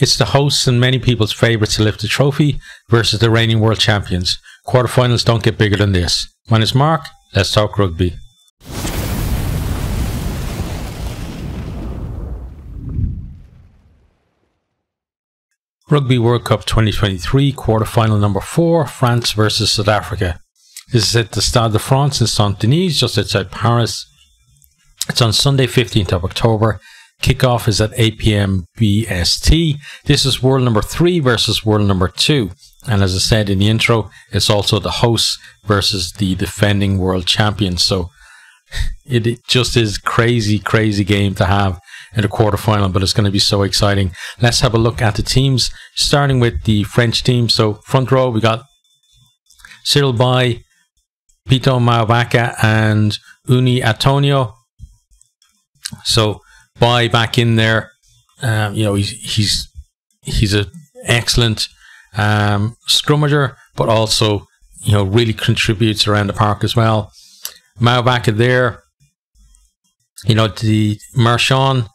It's the hosts and many people's favourites to lift the trophy versus the reigning world champions. Quarterfinals don't get bigger than this. My name's Mark. Let's talk rugby. Rugby World Cup 2023 quarterfinal number 4 France versus South Africa. This is at the Stade de France in Saint Denis, just outside Paris. It's on Sunday, 15th of October. Kickoff is at 8 p.m. BST. This is world number 3 versus world number 2. And as I said in the intro, it's also the hosts versus the defending world champions. So it, just is crazy, crazy game to have in the quarterfinal, but it's going to be so exciting. Let's have a look at the teams, starting with the French team. So front row, we got Cyril Baille, Peato Mauvaka, and Uini Atonio. So Baille back in there, um, you know, he's he's he's an excellent um, scrummager, but also you know really contributes around the park as well. Mauvaka there, you know, the Marchand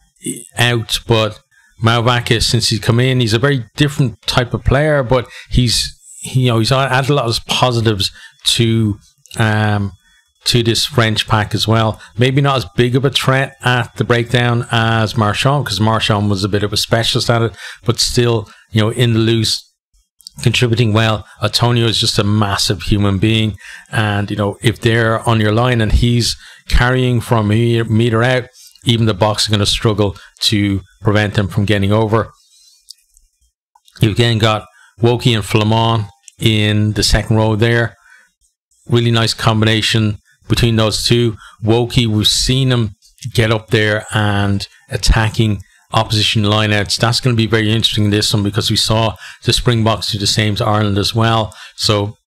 out, but Mauvaka, since he's come in, he's a very different type of player, but he's you know he's added a lot of positives to um, to this French pack as well. Maybe not as big of a threat at the breakdown as Marchand, because Marchand was a bit of a specialist at it, but still, you know, in the loose, contributing well. Antonio is just a massive human being, and you know, if they're on your line and he's carrying from a meter out, even the Boks is going to struggle to prevent him from getting over. You've again got Woki and Flament in the second row there. Really nice combination between those two. Woki, we've seen him get up there and attacking opposition lineouts. That's going to be very interesting in this one because we saw the Springboks do the same to Ireland as well. So,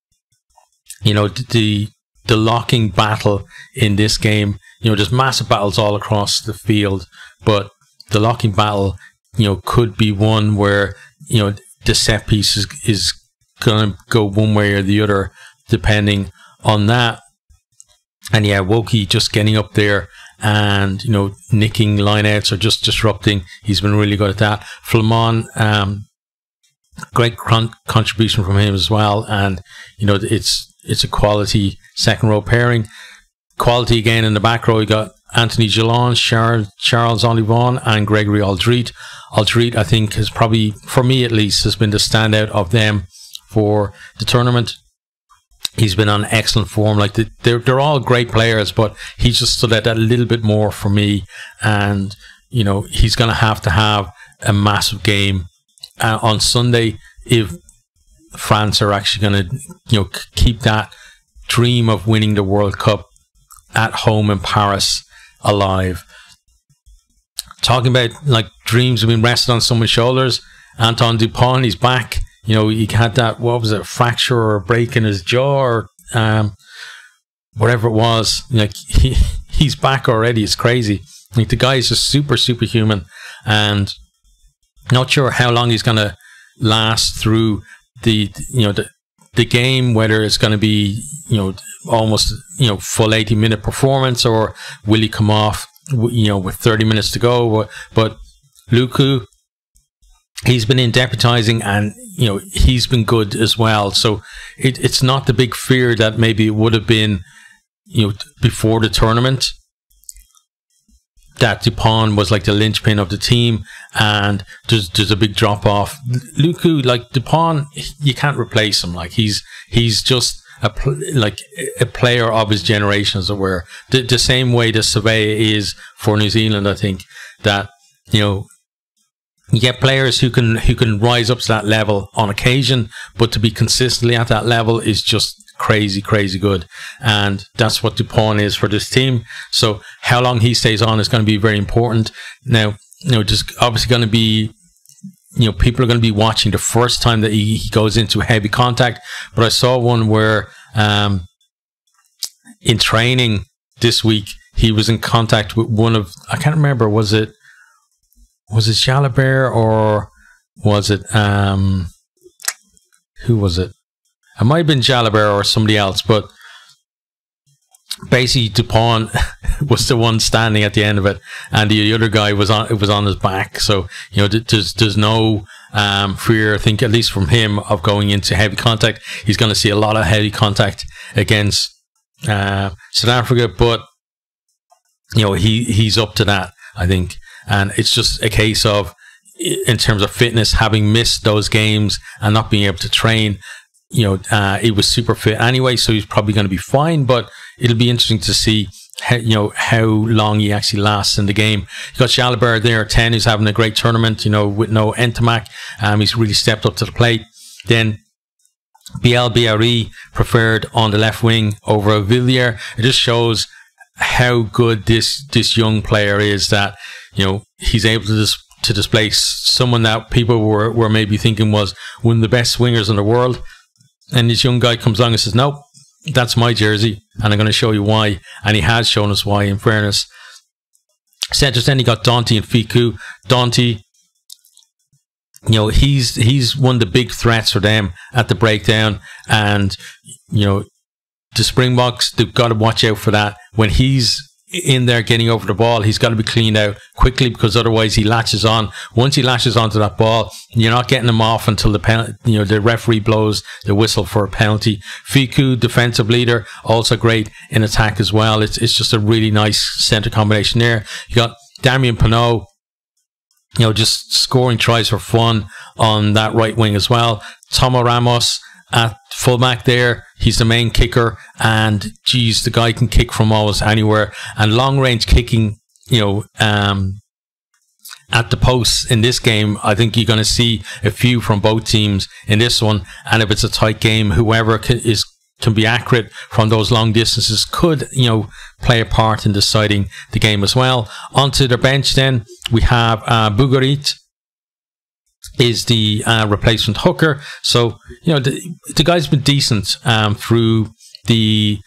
you know, the the locking battle in this game you know, there's massive battles all across the field, but the locking battle, you know, could be one where, you know, the set piece is, is going to go one way or the other, depending on that. And yeah, Woki just getting up there and, you know, nicking lineouts or just disrupting. He's been really good at that. Flament, um, great con contribution from him as well. And, you know, it's, it's a quality second row pairing quality again in the back row. You got Anthony Jelonch, Charles, Charles Ollivon, and Gregory Alldritt. Alldritt, I think, has probably, for me at least, has been the standout of them for the tournament. He's been on excellent form. Like the, they're they're all great players, but he just stood out that little bit more for me. And you know he's going to have to have a massive game uh, on Sunday if France are actually going to you know keep that dream of winning the World Cup at home in Paris alive. Talking about like dreams have been rested on someone's shoulders. Antoine Dupont, he's back. You know, he had that, what was it, a fracture or a break in his jaw or um, whatever it was. Like, he, he's back already. It's crazy. Like, the guy is just super, super human. And not sure how long he's going to last through the, you know, the, the game, whether it's going to be, you know, almost, you know, full 80 minute performance or will he come off, you know, with 30 minutes to go? But Lucu, he's been in deputizing and, you know, he's been good as well. So it, it's not the big fear that maybe it would have been, you know, before the tournament that Dupont was like the linchpin of the team, and there's there's a big drop off. Lucu, like Dupont, you can't replace him. Like he's he's just a like a player of his generation, as it were. The, the same way the Seve is for New Zealand, I think that you know you get players who can who can rise up to that level on occasion, but to be consistently at that level is just crazy, crazy good. And that's what Dupont is for this team. So how long he stays on is going to be very important. Now, you know, just obviously going to be, you know, people are going to be watching the first time that he, he goes into heavy contact. But I saw one where, um, in training this week, he was in contact with one of, I can't remember, was it, was it Jalibert or was it, um, who was it? It might have been Jalibert or somebody else, but basically Dupont was the one standing at the end of it, and the other guy was on it was on his back. So you know, there's there's no um, fear, I think, at least from him, of going into heavy contact. He's going to see a lot of heavy contact against uh, South Africa, but you know he he's up to that, I think, and it's just a case of in terms of fitness, having missed those games and not being able to train. You know, uh, he was super fit anyway, so he's probably going to be fine. But it'll be interesting to see how, you know how long he actually lasts in the game. You got Jalibert there at ten, who's having a great tournament. You know, with no Ntamack, um, he's really stepped up to the plate. Then Biarri preferred on the left wing over Villière. It just shows how good this this young player is. That you know he's able to dis- to displace someone that people were were maybe thinking was one of the best swingers in the world, and this young guy comes along and says, "Nope, that's my jersey, and I'm going to show you why." And he has shown us why. In fairness, centers then he got Danty and Fickou. Danty, you know he's he's one of the big threats for them at the breakdown and you know the springboks they've got to watch out for that when he's in there getting over the ball he's got to be cleaned out quickly because otherwise he latches on. Once he latches onto that ball you're not getting him off until the you know the referee blows the whistle for a penalty. Fickou defensive leader also great in attack as well. It's it's just a really nice center combination there. You got Damian Penaud you know, just scoring tries for fun on that right wing as well. Thomas Ramos at fullback there, he's the main kicker, and geez, the guy can kick from almost anywhere. And long range kicking, you know, um, at the posts in this game, I think you're going to see a few from both teams in this one. And if it's a tight game, whoever is can be accurate from those long distances could, you know, play a part in deciding the game as well. Onto the bench then, we have uh, Bourgarit is the uh, replacement hooker. So, you know, the, the guy's been decent um, through the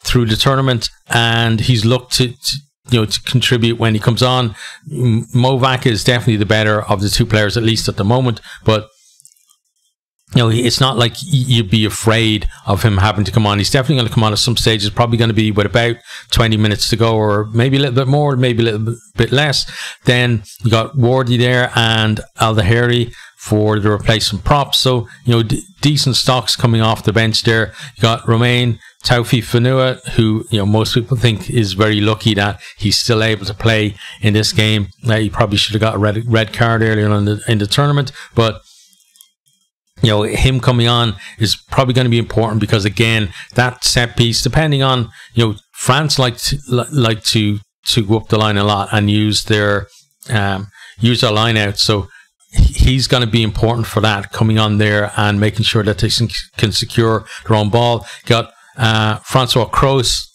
through the tournament and he's looked to, to you know to contribute when he comes on. Movac is definitely the better of the two players, at least at the moment. But you know, it's not like you'd be afraid of him having to come on. He's definitely going to come on at some stage. It's probably going to be with about 20 minutes to go, or maybe a little bit more, maybe a little bit less. Then you got Wardi there and Al for the replacement props. So, you know, d- decent stocks coming off the bench there. You got Romain Taofifenua, who, you know, most people think is very lucky that he's still able to play in this game. He probably should have got a red, red card earlier in the, in the tournament, but you know, him coming on is probably going to be important because again, that set piece, depending on you know, France like to, like to to go up the line a lot and use their um, use their line out. So he's going to be important for that coming on there and making sure that they can secure their own ball. Got uh, François Cros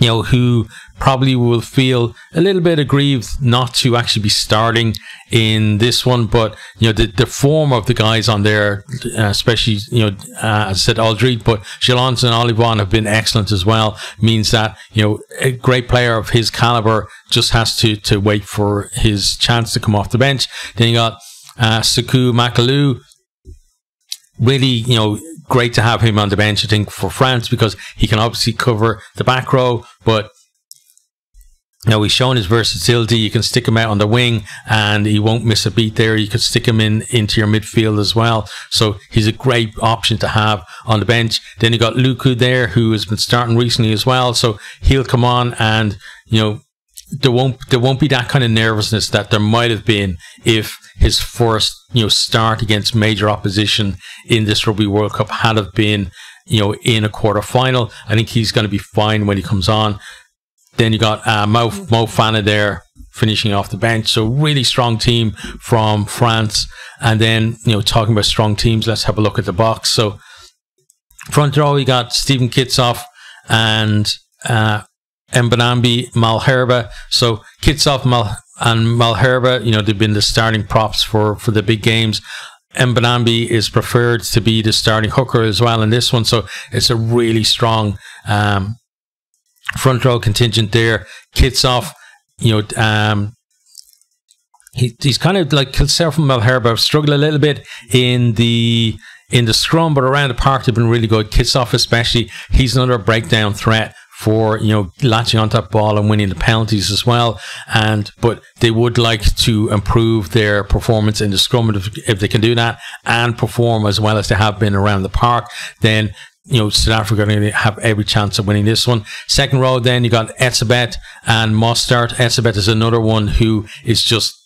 you know, who probably will feel a little bit aggrieved not to actually be starting in this one. But, you know, the, the form of the guys on there, uh, especially, you know, uh, as I said, Alldritt, but Jelonch and Ollivon have been excellent as well, means that, you know, a great player of his caliber just has to, to wait for his chance to come off the bench. Then you got uh, Sekou Macalou, really, you know, great to have him on the bench, I think, for France because he can obviously cover the back row, but know, he's shown his versatility. You can stick him out on the wing and he won't miss a beat there. You could stick him in into your midfield as well. So he's a great option to have on the bench. Then you got Lucu there who has been starting recently as well. So he'll come on and, you know, there won't there won't be that kind of nervousness that there might have been if his first you know start against major opposition in this Rugby World Cup had have been you know in a quarter final. I think he's going to be fine when he comes on. Then you got uh, Mo Moefana there finishing off the bench. So really strong team from France. And then you know talking about strong teams, let's have a look at the Boks. So front row we got Steven Kitshoff and uh, Mbonambi Malherbe. So Kitshoff Mal- and Malherbe, you know, they've been the starting props for, for the big games. Mbonambi is preferred to be the starting hooker as well in this one. So it's a really strong um, front row contingent there. Kitshoff, you know, um, he, he's kind of like himself and Malherbe struggled a little bit in the in the scrum, but around the park they've been really good. Kitshoff especially, he's another breakdown threat for you know latching onto that ball and winning the penalties as well. And but they would like to improve their performance in the scrum if, if they can do that and perform as well as they have been around the park. Then you know, South Africa are going to have every chance of winning this one. Second row, then you got Etzebeth and Mostert. Etzebeth is another one who is just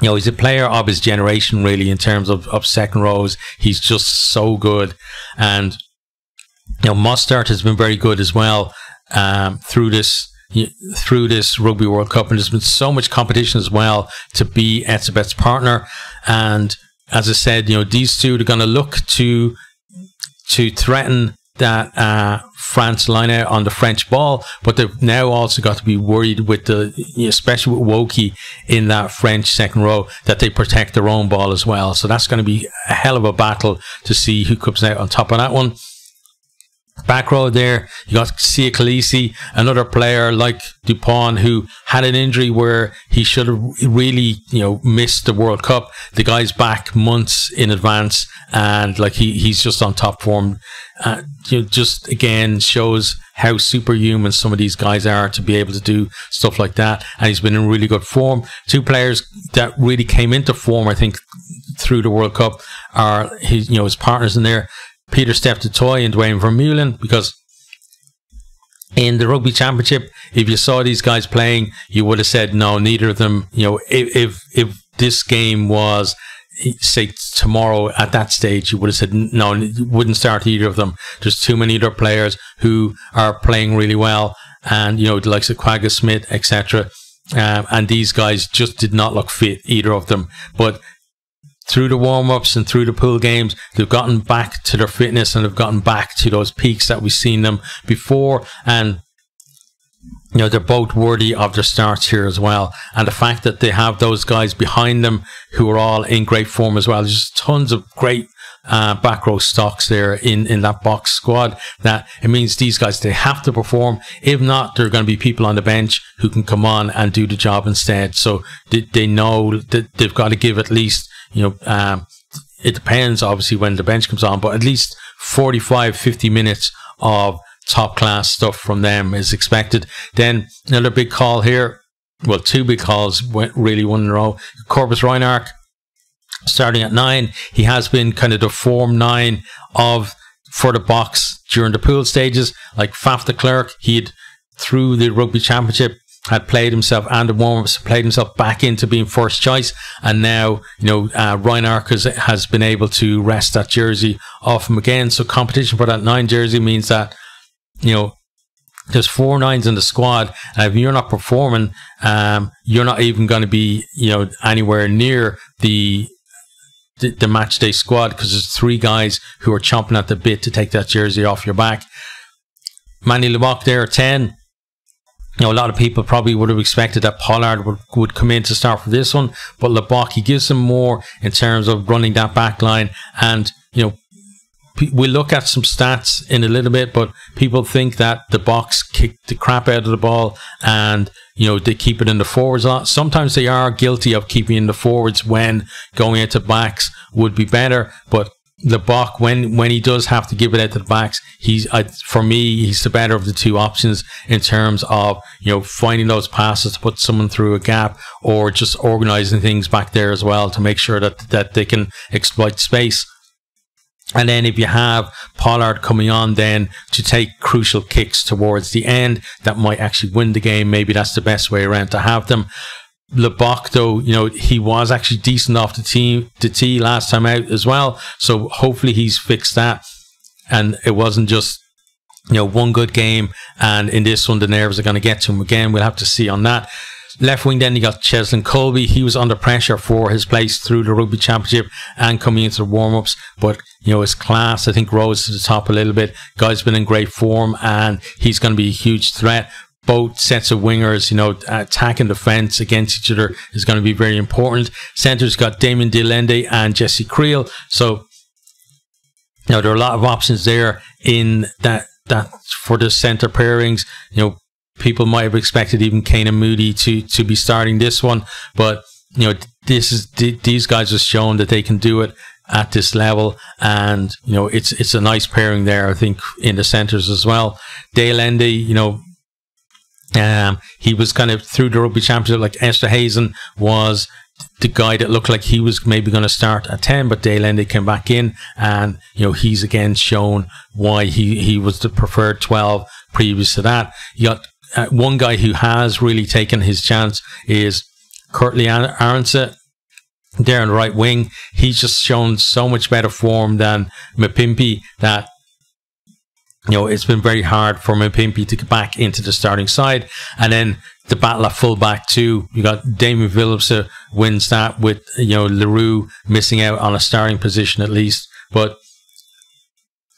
you know, he's a player of his generation, really, in terms of, of second rows. He's just so good. And, you know, Mostert has been very good as well um, through this through this Rugby World Cup. And there's been so much competition as well to be Etzebeth's partner. And as I said, you know, these two are going to look to to threaten that uh, France line out on the French ball, but they've now also got to be worried with the, especially with Woki in that French second row, that they protect their own ball as well. So that's going to be a hell of a battle to see who comes out on top of that one. Back row there, you got Siya Kolisi, another player like Dupont who had an injury where he should have really, you know, missed the World Cup. The guy's back months in advance and like he, he's just on top form. Uh, you know, just again shows how superhuman some of these guys are to be able to do stuff like that. And he's been in really good form. Two players that really came into form, I think, through the World Cup are his, you know, his partners in there. Pieter-Steph du Toit and Duane Vermeulen because in the rugby championship, if you saw these guys playing, you would have said no. Neither of them, you know, if if, if this game was say tomorrow at that stage, you would have said no. Wouldn't start either of them. There's too many other players who are playing really well, and you know the likes of Kwagga Smith, etc. Um, and these guys just did not look fit, either of them. But through the warm ups and through the pool games, they've gotten back to their fitness and they've gotten back to those peaks that we've seen them before. And you know, they're both worthy of their starts here as well. And the fact that they have those guys behind them who are all in great form as well. There's just tons of great uh, back row stocks there in, in that Boks squad that it means these guys, they have to perform. If not, there are going to be people on the bench who can come on and do the job instead. So they, they know that they've got to give at least you know, um, it depends obviously when the bench comes on, but at least 45, 50 minutes of top class stuff from them is expected. Then another big call here. Well, two big calls went really one in a row. Cobus Reinach starting at nine. He has been kind of the form nine of for the Boks during the pool stages. Like Faf de Klerk, he'd through the rugby championship had played himself and the warm-ups played himself back into being first choice. And now you know uh, Ryan Arcus has been able to rest that jersey off him again. So competition for that nine jersey means that you know there's four nines in the squad. And if you're not performing um, you're not even going to be you know anywhere near the the, the match day squad because there's three guys who are chomping at the bit to take that jersey off your back. Manny Libbok there 10 you know, a lot of people probably would have expected that Pollard would, would come in to start for this one, but he gives them more in terms of running that back line. And, you know, we'll look at some stats in a little bit, but people think that the Boks kicked the crap out of the ball and, you know, they keep it in the forwards. Sometimes they are guilty of keeping in the forwards when going into backs would be better, but Libbok when when he does have to give it out to the backs, he's I, for me he's the better of the two options in terms of you know finding those passes to put someone through a gap or just organizing things back there as well to make sure that that they can exploit space. And then if you have Pollard coming on then to take crucial kicks towards the end that might actually win the game, maybe that's the best way around to have them. Libbok, though, you know, he was actually decent off the team, the tee last time out as well. So hopefully he's fixed that. And it wasn't just, you know, one good game. And in this one, the nerves are going to get to him again. We'll have to see on that. Left wing, then you got Cheslin Kolbe. He was under pressure for his place through the rugby championship and coming into the warm ups. But, you know, his class, I think, rose to the top a little bit. Guy's been in great form and he's going to be a huge threat both sets of wingers, you know, attack and defense against each other is going to be very important. Centers got Damian de Allende and Jesse Kriel. So, you know, there are a lot of options there in that, that for the center pairings. You know, people might have expected even Canan Moodie to, to be starting this one, but, you know, this is, these guys have shown that they can do it at this level, and you know it's it's a nice pairing there. I think in the centres as well. de Allende, you know, um, he was kind of through the rugby championship. Like Esterhuizen was the guy that looked like he was maybe going to start at 10, but de Allende came back in and, you know, he's again shown why he, he was the preferred 12 previous to that. You got uh, one guy who has really taken his chance is Kurt-Lee Arendse there on the right wing. He's just shown so much better form than Mapimpi that you know, it's been very hard for Mapimpi to get back into the starting side. And then the battle at fullback too. You got Damian Phillips wins that with you know le Roux missing out on a starting position at least. But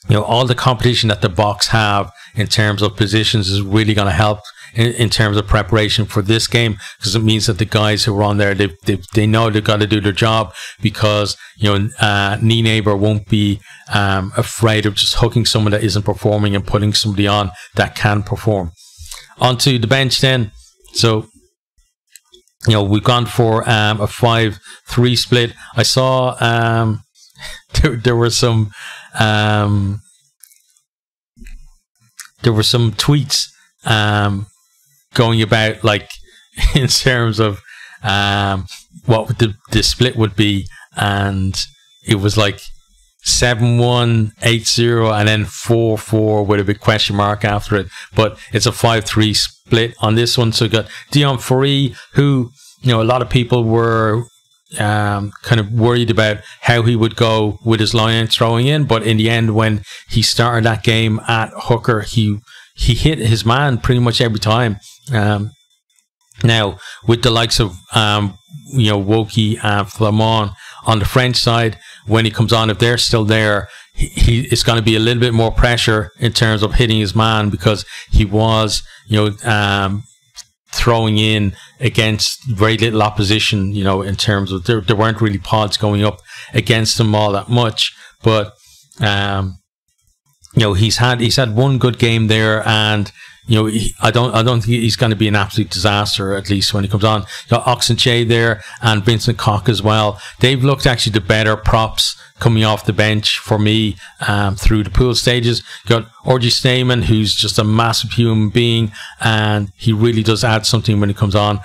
you know all the competition that the Boks have in terms of positions is really going to help in, in, terms of preparation for this game because it means that the guys who are on there they they, they know they've got to do their job because you know uh, Nienaber won't be um, afraid of just hooking someone that isn't performing and putting somebody on that can perform. Onto the bench then. So you know we've gone for um, a five three split. I saw um, there, there were some um, there were some tweets um, going about like in terms of um, what the, the split would be, and it was like seven one eight zero and then four four with a big question mark after it. But it's a five three split on this one. So got Deon Fourie, who you know a lot of people were um, kind of worried about how he would go with his line throwing in, but in the end, when he started that game at hooker, he he hit his man pretty much every time. Um, now, with the likes of um, you know Woki and Flament on the French side, when he comes on, if they're still there, he, he it's going to be a little bit more pressure in terms of hitting his man because he was you know um, throwing in against very little opposition. You know, in terms of there, there weren't really pods going up against him all that much, but um, you know he's had he's had one good game there and you know, he, I don't, I don't think he's going to be an absolute disaster. At least when he comes on, you got Ox Nché there and Vincent Koch as well. They've looked actually the better props coming off the bench for me um, through the pool stages. Got RG Snyman, who's just a massive human being, and he really does add something when he comes on.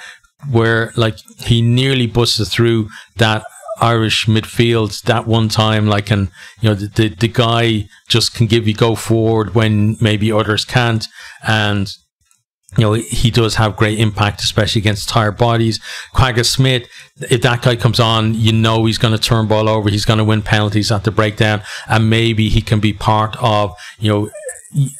Where like he nearly busted through that Irish midfield that one time, like, and you know, the, the, the guy just can give you go forward when maybe others can't, and you know, he does have great impact, especially against tired bodies. Kwagga Smith, if that guy comes on, you know he's going to turn ball over. He's going to win penalties at the breakdown, and maybe he can be part of you know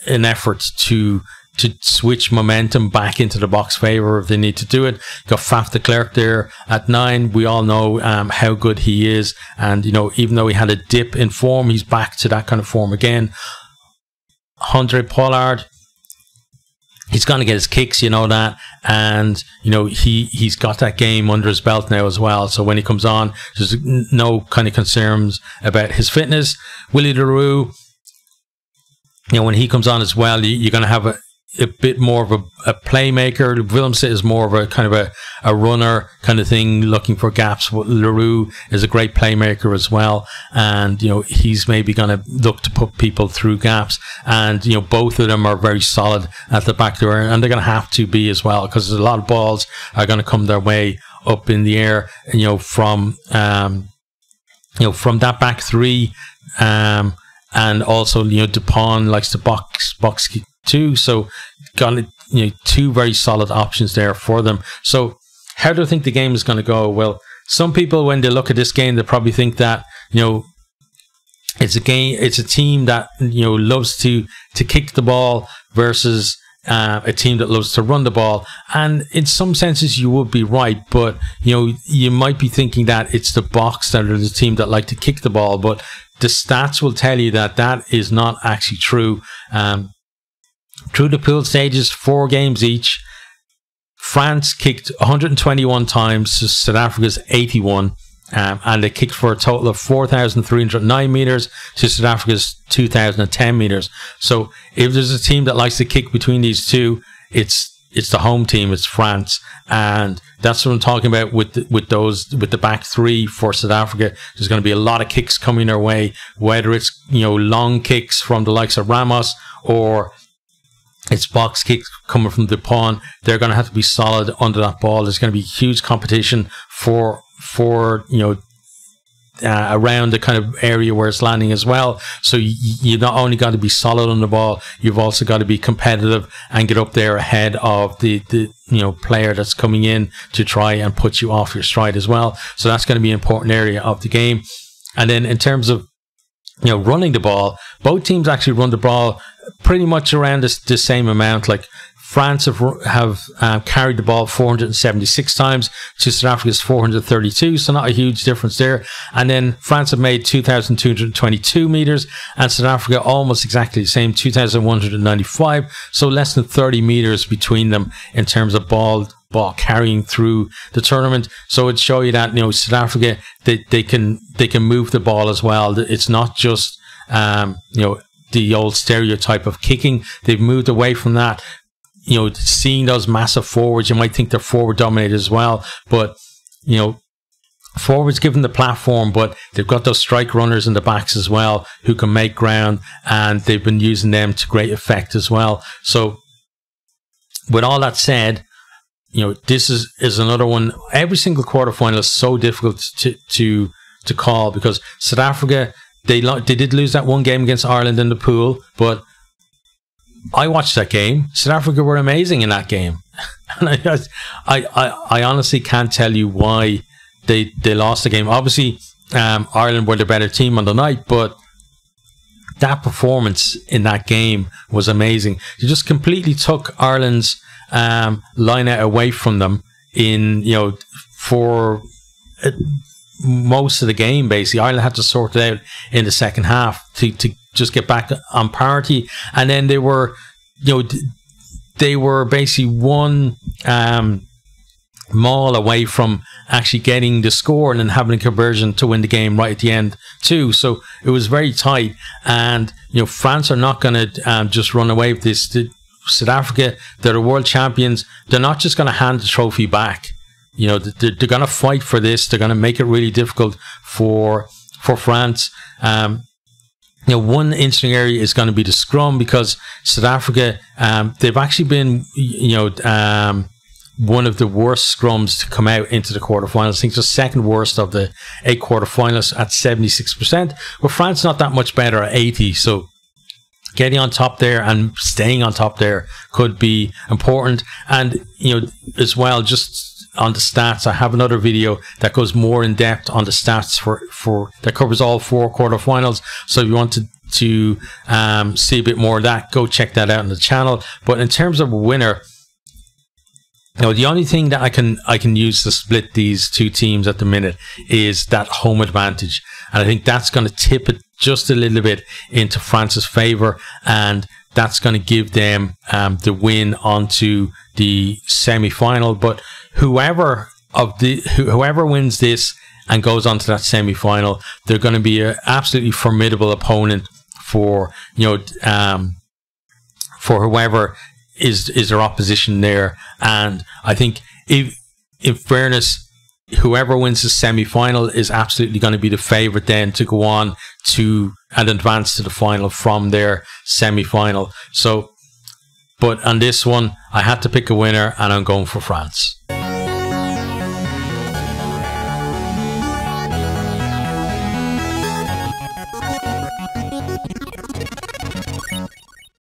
an effort to to switch momentum back into the Boks favor if they need to do it. Got Faf de Klerk there at nine. We all know um, how good he is. And, you know, even though he had a dip in form, he's back to that kind of form again. Handré Pollard, he's going to get his kicks, you know that, and you know he he's got that game under his belt now as well. So when he comes on, there's no kind of concerns about his fitness. Willie le Roux, you know when he comes on as well, you, are going to have a a bit more of a, a playmaker. Willemse is more of a kind of a, a runner kind of thing, looking for gaps. le Roux is a great playmaker as well, and you know he's maybe going to look to put people through gaps. And you know both of them are very solid at the back door, and they're going to have to be as well because a lot of balls are going to come their way up in the air. You know from um, you know from that back three. Um, and also, you know, Dupont likes to box box too. So got you know two very solid options there for them. So how do I think the game is going to go? Well, some people when they look at this game, they probably think that you know it's a game, it's a team that you know loves to to kick the ball versus uh, a team that loves to run the ball. And in some senses, you would be right, but you know you might be thinking that it's the Boks that are the team that like to kick the ball, but the stats will tell you that that is not actually true. Um, through the pool stages, four games each. France kicked 121 times to South Africa's 81, um, and they kicked for a total of 4,309 meters to South Africa's 2,010 meters. So, if there's a team that likes to kick between these two, it's it's the home team, it's France, and that's what I'm talking about with the, with those with the back three for South Africa. There's going to be a lot of kicks coming their way, whether it's you know long kicks from the likes of Ramos or it's box kicks coming from Dupont. They're going to have to be solid under that ball. There's going to be huge competition for for you know uh, around the kind of area where it's landing as well. So you, you've not only got to be solid on the ball, you've also got to be competitive and get up there ahead of the, the you know player that's coming in to try and put you off your stride as well. So that's going to be an important area of the game. And then in terms of you know running the ball, both teams actually run the ball pretty much around this, the same amount. Like France have have uh, carried the ball 476 times to South Africa's 432, so not a huge difference there. And then France have made 2,222 meters, and South Africa almost exactly the same, 2,195. So less than 30 meters between them in terms of ball ball carrying through the tournament. So it show you that you know South Africa they, they can they can move the ball as well. It's not just um, you know the old stereotype of kicking. They've moved away from that you know, seeing those massive forwards, you might think they're forward dominated as well. But, you know, forwards given the platform, but they've got those strike runners in the backs as well who can make ground, and they've been using them to great effect as well. So, with all that said, you know, this is, is another one. Every single quarterfinal is so difficult to, to, to call because South Africa, they, they did lose that one game against Ireland in the pool, but I watched that game. South Africa were amazing in that game, and I, I, I, I honestly can't tell you why they they lost the game. Obviously, um, Ireland were the better team on the night, but that performance in that game was amazing. You just completely took Ireland's um, line out away from them in you know for uh, most of the game. Basically, Ireland had to sort it out in the second half to to just get back on parity. And then they were, you know, they were basically one um, maul away from actually getting the score and then having a conversion to win the game right at the end too. So it was very tight. And you know, France are not going to um, just run away with this. South Africa, they're the world champions. They're not just going to hand the trophy back. You know, they're, they're going to fight for this. They're going to make it really difficult for for France. Um, you know, one interesting area is going to be the scrum because South Africa, um, they've actually been, you know, um, one of the worst scrums to come out into the quarterfinals. I think the second worst of the eight quarterfinalists at 76%. But France not that much better at 80. So getting on top there and staying on top there could be important. And, you know, as well, just on the stats. I have another video that goes more in depth on the stats for, for that covers all four quarterfinals. So if you want to, to um, see a bit more of that, go check that out on the channel. But in terms of winner, you know, the only thing that I can I can use to split these two teams at the minute is that home advantage, and I think that's going to tip it just a little bit into France's favor, and that's going to give them um, the win onto the semi final. But whoever of the whoever wins this and goes on to that semi final, they're going to be an absolutely formidable opponent for you know um, for whoever is is their opposition there. And I think if in fairness, whoever wins the semi final is absolutely going to be the favourite then to go on to and advance to the final from their semi final. So but on this one, I had to pick a winner and I'm going for France.